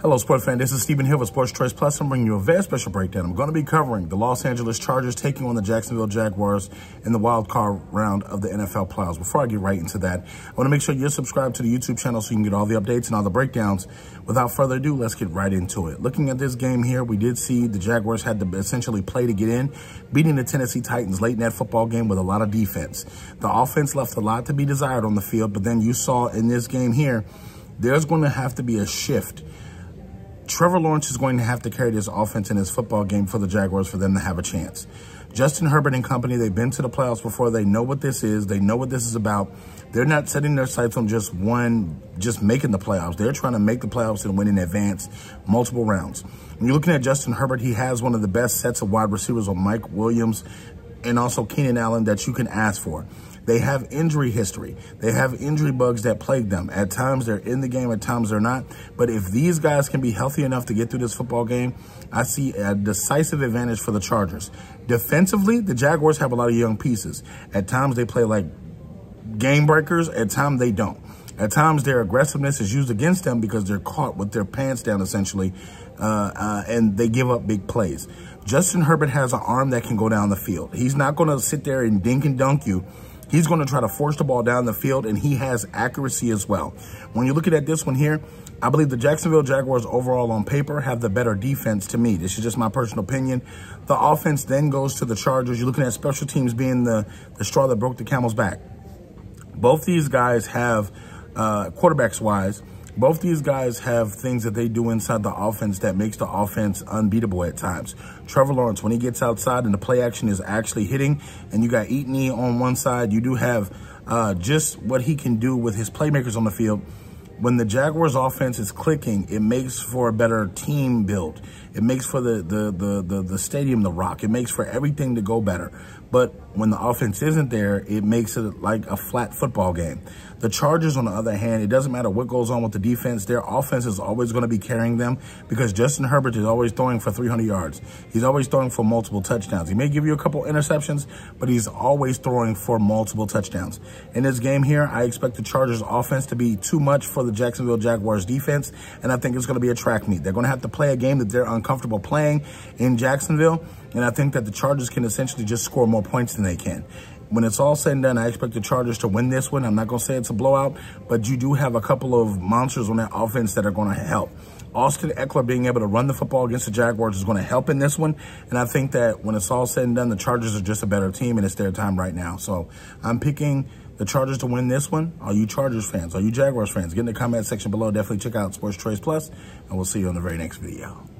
Hello, sports fan. This is Stephen Hill with Sports Choice Plus. I'm bringing you a very special breakdown. I'm going to be covering the Los Angeles Chargers taking on the Jacksonville Jaguars in the wild card round of the NFL playoffs. Before I get right into that, I want to make sure you're subscribed to the YouTube channel so you can get all the updates and all the breakdowns. Without further ado, let's get right into it. Looking at this game here, we did see the Jaguars had to essentially play to get in, beating the Tennessee Titans late in that football game with a lot of defense. The offense left a lot to be desired on the field, but then you saw in this game here, there's going to have to be a shift Trevor Lawrence is going to have to carry this offense in his football game for the Jaguars for them to have a chance. Justin Herbert and company, they've been to the playoffs before. They know what this is. They know what this is about. They're not setting their sights on just one, just making the playoffs. They're trying to make the playoffs and win in advance multiple rounds. When you're looking at Justin Herbert, he has one of the best sets of wide receivers on Mike Williams and also Keenan Allen that you can ask for. They have injury history. They have injury bugs that plague them. At times they're in the game, at times they're not. But if these guys can be healthy enough to get through this football game, I see a decisive advantage for the Chargers. Defensively, the Jaguars have a lot of young pieces. At times they play like game breakers. At times they don't. At times their aggressiveness is used against them because they're caught with their pants down essentially uh, uh, and they give up big plays. Justin Herbert has an arm that can go down the field. He's not going to sit there and dink and dunk you He's going to try to force the ball down the field, and he has accuracy as well. When you're looking at this one here, I believe the Jacksonville Jaguars overall on paper have the better defense to me. This is just my personal opinion. The offense then goes to the Chargers. You're looking at special teams being the, the straw that broke the camel's back. Both these guys have, uh, quarterbacks-wise, both these guys have things that they do inside the offense that makes the offense unbeatable at times. Trevor Lawrence, when he gets outside and the play action is actually hitting, and you got Etienne on one side, you do have uh, just what he can do with his playmakers on the field when the Jaguars offense is clicking, it makes for a better team build. It makes for the, the, the, the, the stadium to rock. It makes for everything to go better. But when the offense isn't there, it makes it like a flat football game. The Chargers, on the other hand, it doesn't matter what goes on with the defense. Their offense is always going to be carrying them because Justin Herbert is always throwing for 300 yards. He's always throwing for multiple touchdowns. He may give you a couple interceptions, but he's always throwing for multiple touchdowns. In this game here, I expect the Chargers offense to be too much for the Jacksonville Jaguars defense, and I think it's going to be a track meet. They're going to have to play a game that they're uncomfortable playing in Jacksonville, and I think that the Chargers can essentially just score more points than they can. When it's all said and done, I expect the Chargers to win this one. I'm not going to say it's a blowout, but you do have a couple of monsters on that offense that are going to help. Austin Ekeler being able to run the football against the Jaguars is going to help in this one. And I think that when it's all said and done, the Chargers are just a better team, and it's their time right now. So I'm picking the Chargers to win this one. Are you Chargers fans? Are you Jaguars fans? Get in the comment section below. Definitely check out Sports Choice Plus, and we'll see you on the very next video.